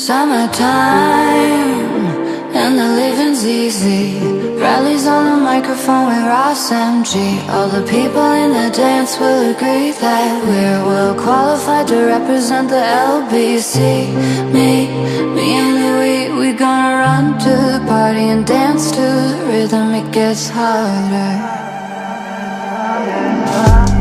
Summertime and the living's easy. Bradley's on the microphone with Ras MG. All the people in the dance will agree that we're well qualified to represent the LBC. Me, me and Louis, we gonna run to the party and dance to the rhythm. It gets harder. Me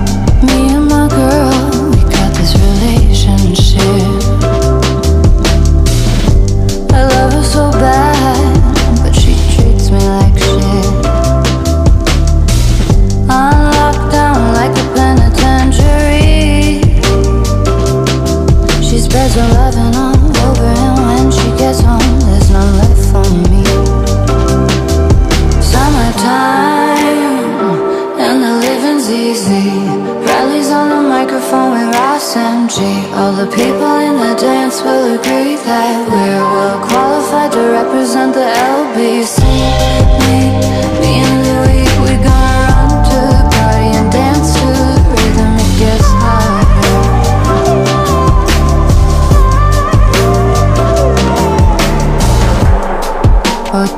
spreads her loving all over, and when she gets home, there's none left for me. Summertime, and the living's easy. Bradley's on the microphone with Ras MG. All the people in the dance will agree that we're well qualified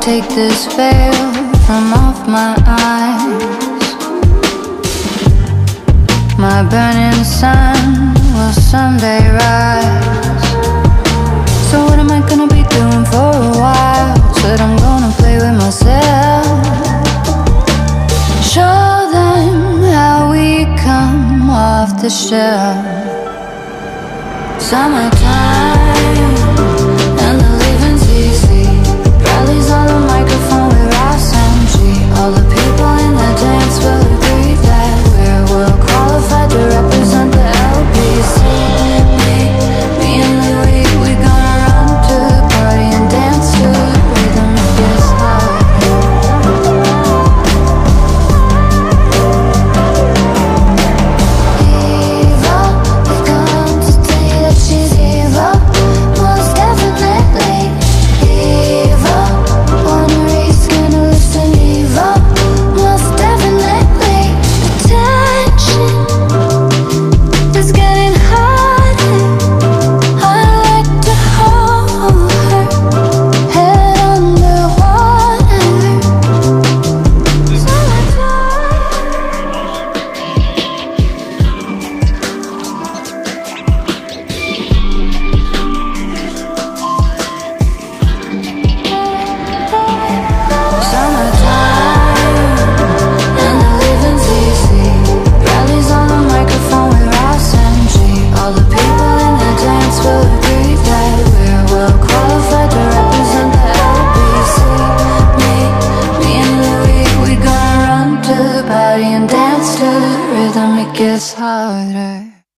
take this veil from off my eyes. My burning sun will someday rise. So what am I gonna be doing for a while? Said I'm gonna play with myself. Show them how we come off the shelf. Summertime gets harder.